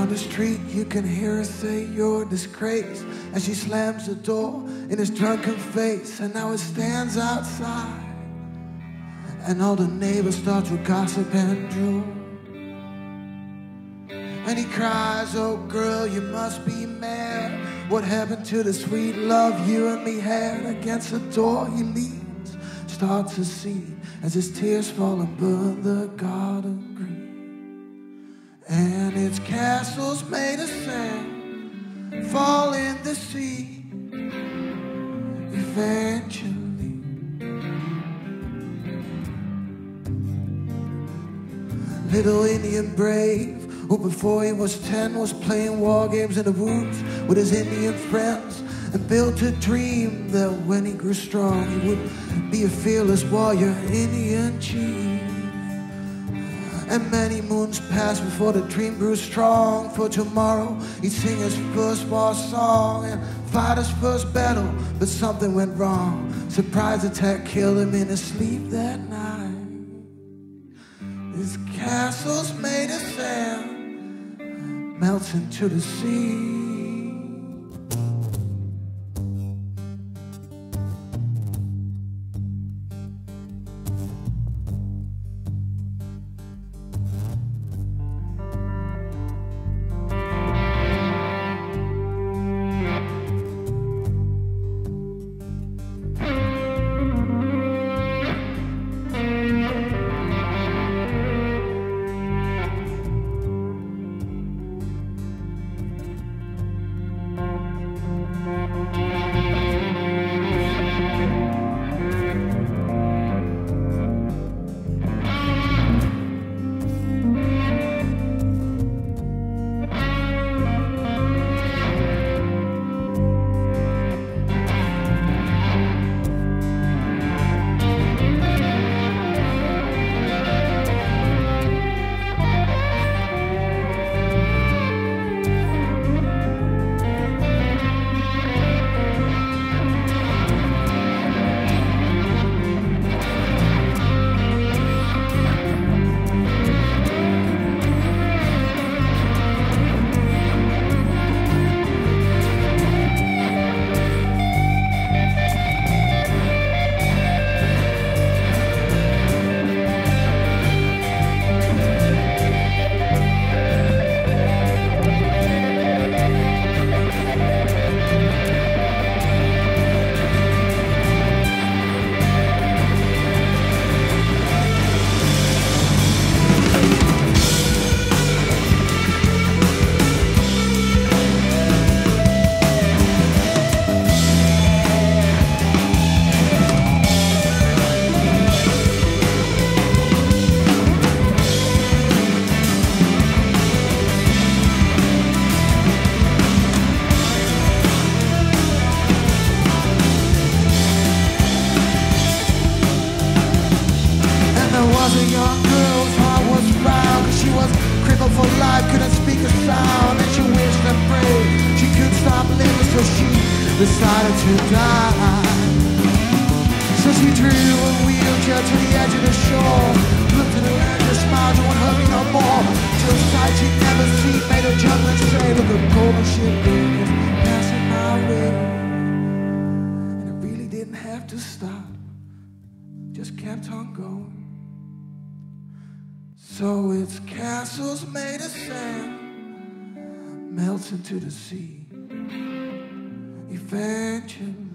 Down the street, you can hear her say you're a disgrace as she slams the door in his drunken face. And now it stands outside, and all the neighbors start to gossip and drool. And he cries, Oh, girl, you must be mad. What happened to the sweet love you and me had? Against the door he leans, starts to see as his tears fall and burn the garden. And its castles made of sand fall in the sea eventually. Little Indian brave, who before he was ten was playing war games in the woods with his Indian friends and built a dream that when he grew strong he would be a fearless warrior, Indian chief. And many moons passed before the dream grew strong. For tomorrow he'd sing his first war song and fight his first battle. But something went wrong. Surprise attack killed him in his sleep that night. His castle's made of sand, melts into the sea. Life, couldn't speak a sound And she wished and prayed she could stop living So she decided to die. So she drew a wheelchair to the edge of the shore Looked at her and just smiled, don't hurt me no more. Till sight she'd never seen made her jump and say Look, a golden ship is passing my way. And it really didn't have to stop just kept on going. So its castles made of sand melts into the sea eventually.